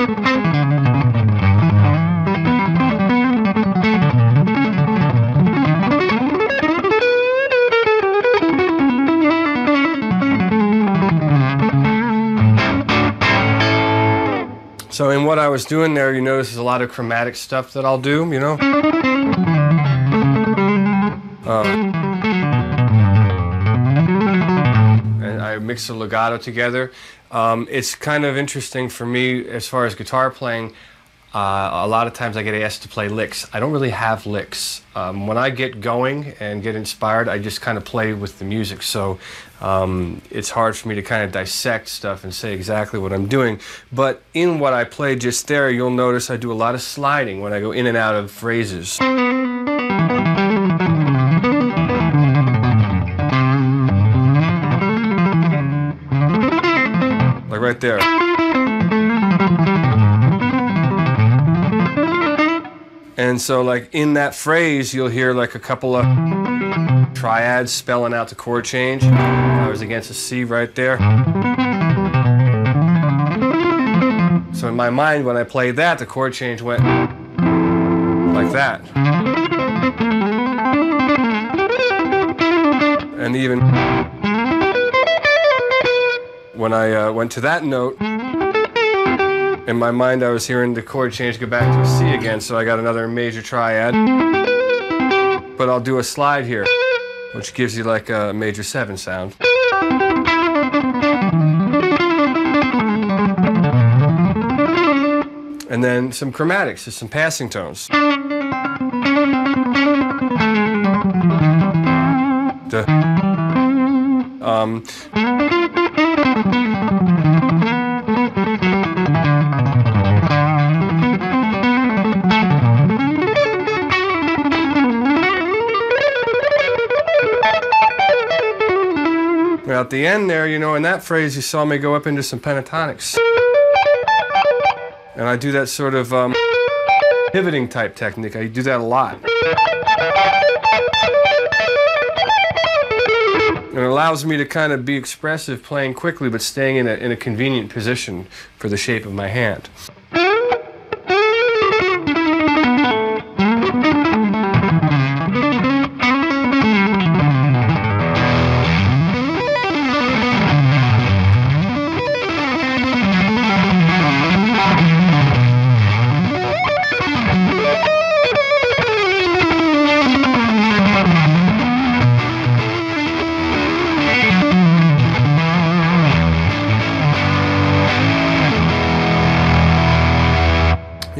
So in what I was doing there, you notice there's a lot of chromatic stuff that I'll do, you know? Um, and I mix the legato together. Um, it's kind of interesting for me as far as guitar playing. Uh, a lot of times I get asked to play licks. I don't really have licks. Um, when I get going and get inspired, I just kind of play with the music. So um, it's hard for me to kind of dissect stuff and say exactly what I'm doing. But in what I play just there, you'll notice I do a lot of sliding when I go in and out of phrases. Right there. And so, like in that phrase, you'll hear like a couple of triads spelling out the chord change. I was against a C right there. So in my mind, when I played that, the chord change went like that. And even when I uh, went to that note, in my mind, I was hearing the chord change go back to a C again, so I got another major triad. But I'll do a slide here, which gives you like a major seven sound. And then some chromatics, just some passing tones. The, um, at the end there, you know, in that phrase, you saw me go up into some pentatonics. And I do that sort of um, pivoting type technique. I do that a lot. And it allows me to kind of be expressive playing quickly, but staying in a, in a convenient position for the shape of my hand.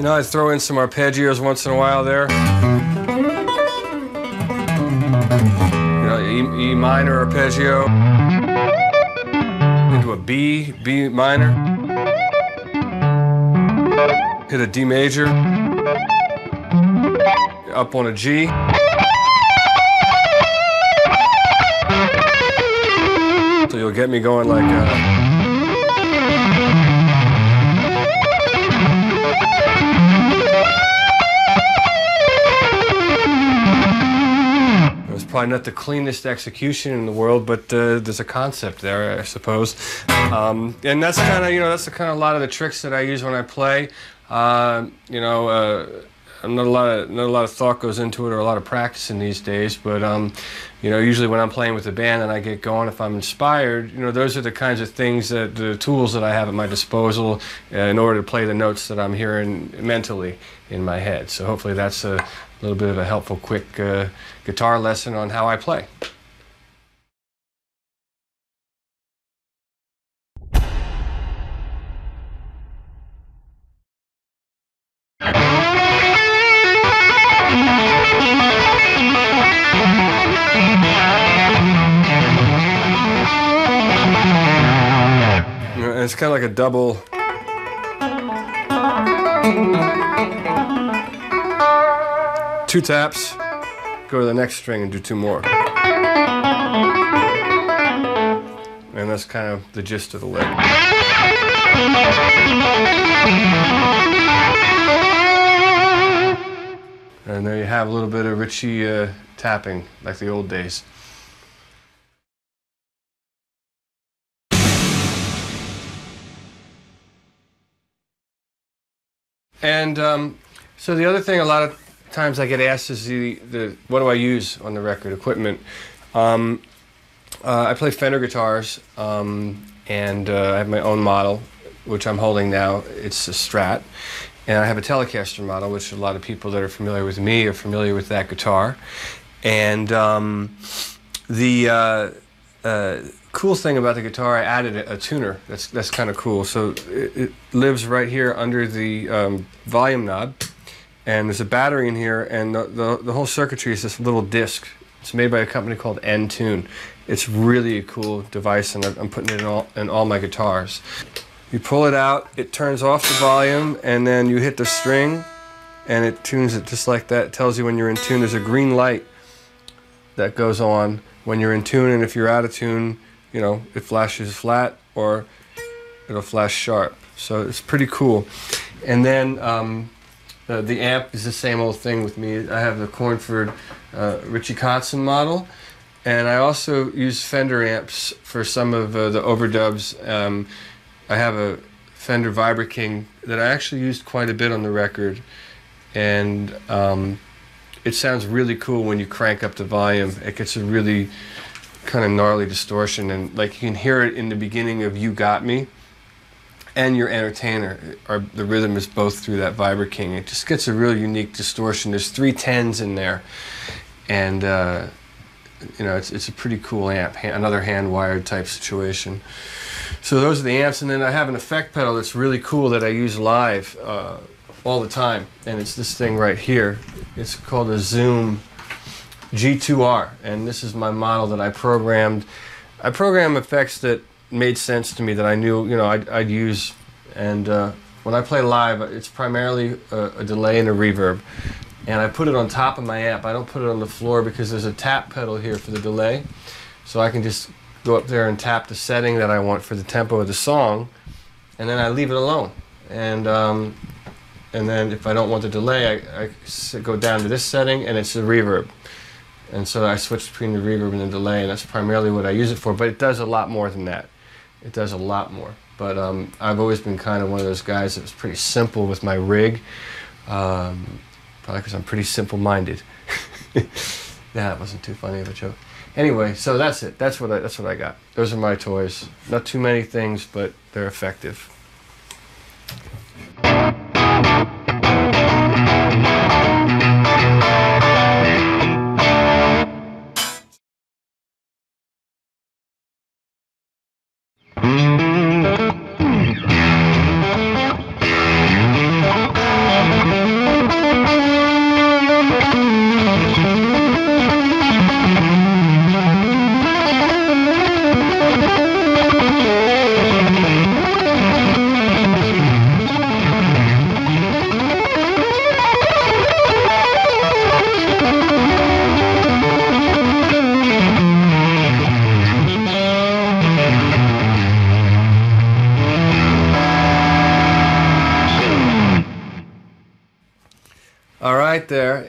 You know, I throw in some arpeggios once in a while there. You know, E, e minor arpeggio into a B, B minor. Hit a D major. Up on a G. So you'll get me going like uh, probably not the cleanest execution in the world, but uh, there's a concept there, I suppose. Um, and that's kind of, you know, that's the kind of a lot of the tricks that I use when I play. Uh, you know, uh, not a lot of not a lot of thought goes into it or a lot of practice in these days. But um, you know, usually when I'm playing with the band and I get going, if I'm inspired, you know, those are the kinds of things that the tools that I have at my disposal uh, in order to play the notes that I'm hearing mentally in my head. So hopefully that's a little bit of a helpful, quick uh, guitar lesson on how I play. It's kind of like a double. Two taps, go to the next string and do two more. And that's kind of the gist of the lick. And there you have a little bit of Richie uh, tapping, like the old days. And um, so the other thing, a lot of times I get asked is the, the what do I use on the record equipment. Um, uh, I play Fender guitars, um, and uh, I have my own model, which I'm holding now. It's a Strat, and I have a Telecaster model, which a lot of people that are familiar with me are familiar with that guitar. And um, the uh, uh cool thing about the guitar, I added a, a tuner. That's that's kind of cool. So it, it, lives right here under the um, volume knob, and there's a battery in here, and the, the, the whole circuitry is this little disc. It's made by a company called N-Tune. It's really a cool device, and I'm putting it in all in all my guitars. You pull it out, it turns off the volume, and then you hit the string, and it tunes it just like that. It tells you when you're in tune. There's a green light that goes on when you're in tune, and if you're out of tune, you know, it flashes flat or it'll flash sharp. So it's pretty cool. And then um, the, the, amp is the same old thing with me. I have the Cornford uh, Richie Kotzen model. And I also use Fender amps for some of uh, the overdubs. Um, I have a Fender Vibra King that I actually used quite a bit on the record. And um, it sounds really cool when you crank up the volume. It gets a really kind of gnarly distortion and like you can hear it in the beginning of You Got Me and your entertainer are the rhythm is both through that Vibra King. It just gets a real unique distortion. There's three tens in there, and uh, you know it's it's a pretty cool amp. another hand wired type situation. So those are the amps, and then I have an effect pedal that's really cool that I use live uh, all the time, and it's this thing right here. It's called a Zoom G2R, and this is my model that I programmed. I program effects that made sense to me that I knew, you know, I'd, I'd use. And uh, when I play live, it's primarily a, a, delay and a reverb. And I put it on top of my amp. I don't put it on the floor because there's a tap pedal here for the delay. So I can just go up there and tap the setting that I want for the tempo of the song, and then I leave it alone. And um, and then if I don't want the delay, I, I go down to this setting, and it's the reverb. And so I switch between the reverb and the delay, and that's primarily what I use it for. But it does a lot more than that. It does a lot more. But um, I've always been kind of one of those guys that was pretty simple with my rig. Um, probably because I'm pretty simple-minded. that wasn't too funny of a joke. Anyway, so that's it. That's what I, that's what I got. Those are my toys. Not too many things, but they're effective.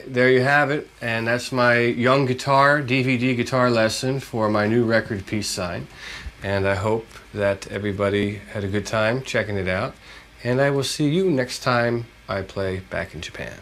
There you have it, and that's my young guitar DVD guitar lesson for my new record peace sign. And I hope that everybody had a good time checking it out. And I will see you next time I play back in Japan.